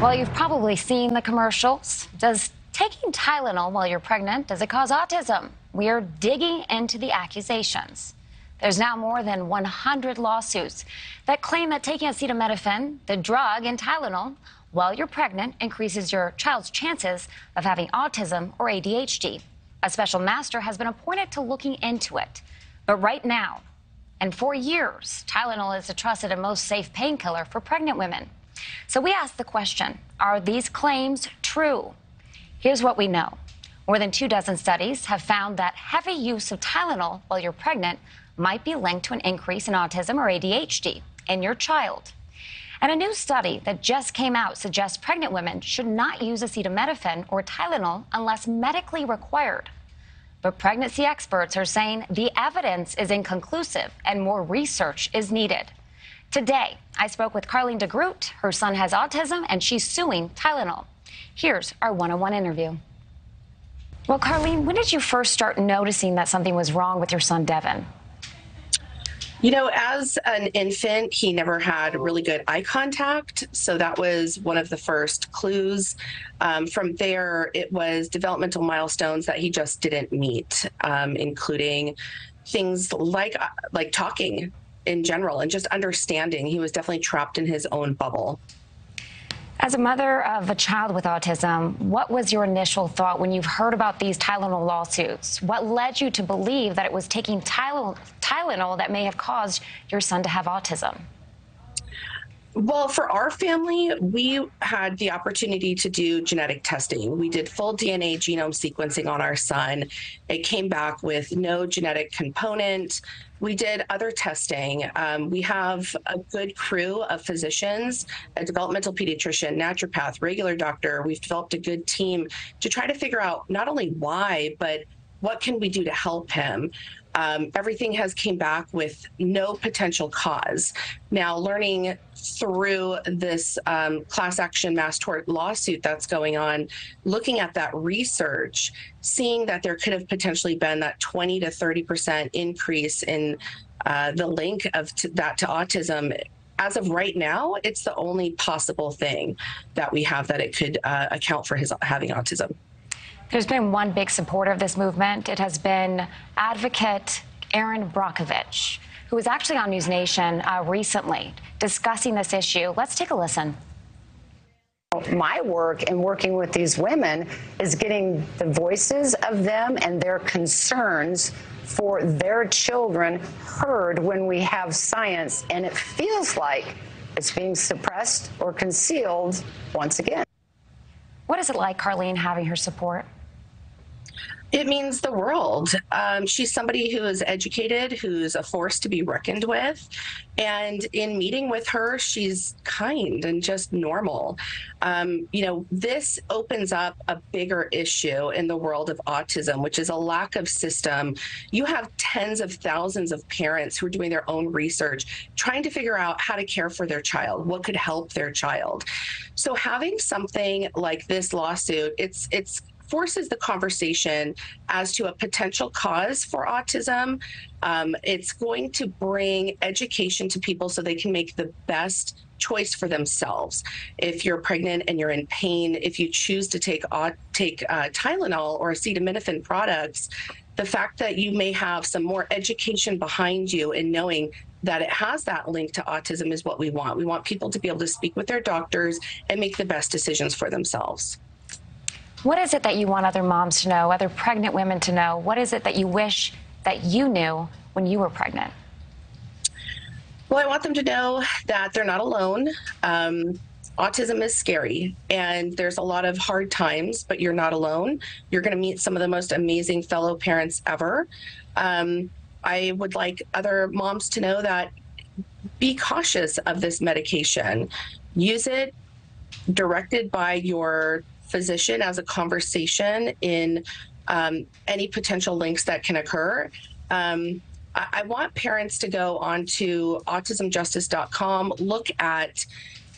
Well, you've probably seen the commercials. Does taking Tylenol while you're pregnant, does it cause autism? We're digging into the accusations. There's now more than 100 lawsuits that claim that taking acetaminophen, the drug, in Tylenol while you're pregnant increases your child's chances of having autism or ADHD. A special master has been appointed to looking into it. But right now, and for years, Tylenol is a trusted and most safe painkiller for pregnant women. So we asked the question Are these claims true? Here's what we know more than two dozen studies have found that heavy use of Tylenol while you're pregnant might be linked to an increase in autism or ADHD in your child. And a new study that just came out suggests pregnant women should not use acetaminophen or Tylenol unless medically required. But pregnancy experts are saying the evidence is inconclusive and more research is needed. Today, I spoke with Karleen DeGroodt. Her son has autism and she's suing Tylenol. Here's our one on one interview. Well, Karleen, when did you first start noticing that something was wrong with your son, Devin? You know, as an infant, he never had really good eye contact. So that was one of the first clues. Um, from there, it was developmental milestones that he just didn't meet, um, including things like like talking in general and just understanding. He was definitely trapped in his own bubble. As a mother of a child with autism, what was your initial thought when you've heard about these Tylenol lawsuits? What led you to believe that it was taking Tylenol that may have caused your son to have autism? Well, for our family, we had the opportunity to do genetic testing. We did full DNA genome sequencing on our son. It came back with no genetic component. We did other testing. Um, we have a good crew of physicians, a developmental pediatrician, naturopath, regular doctor. We've developed a good team to try to figure out not only why, but what can we do to help him? Um, everything has came back with no potential cause. Now, learning through this um, class action mass tort lawsuit that's going on, looking at that research, seeing that there could have potentially been that 20 to 30 percent increase in uh, the link of that to autism as of right now, it's the only possible thing that we have that it could uh, account for his having autism. There's been one big supporter of this movement. It has been advocate Erin Brockovich, who was actually on News Nation uh, recently discussing this issue. Let's take a listen. My work in working with these women is getting the voices of them and their concerns for their children heard when we have science, and it feels like it's being suppressed or concealed once again. What is it like, Karleen, having her support? It means the world. Um, she's somebody who is educated, who's a force to be reckoned with. And in meeting with her, she's kind and just normal. Um, you know, this opens up a bigger issue in the world of autism, which is a lack of system. You have tens of thousands of parents who are doing their own research, trying to figure out how to care for their child, what could help their child. So having something like this lawsuit, it's it's forces the conversation as to a potential cause for autism. Um, it's going to bring education to people so they can make the best choice for themselves. If you're pregnant and you're in pain, if you choose to take uh, take uh, Tylenol or acetaminophen products, the fact that you may have some more education behind you in knowing that it has that link to autism is what we want. We want people to be able to speak with their doctors and make the best decisions for themselves. What is it that you want other moms to know, other pregnant women to know? What is it that you wish that you knew when you were pregnant? Well, I want them to know that they're not alone. Um, autism is scary and there's a lot of hard times, but you're not alone. You're going to meet some of the most amazing fellow parents ever. Um, I would like other moms to know that be cautious of this medication. Use it directed by your physician as a conversation in um, any potential links that can occur. Um, I, I want parents to go onto autismjustice.com, look at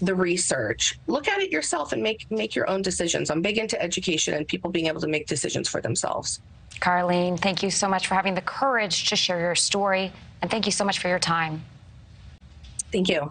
the research, look at it yourself, and make make your own decisions. I'm big into education and people being able to make decisions for themselves. Karleen, thank you so much for having the courage to share your story, and thank you so much for your time. Thank you.